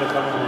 to come on.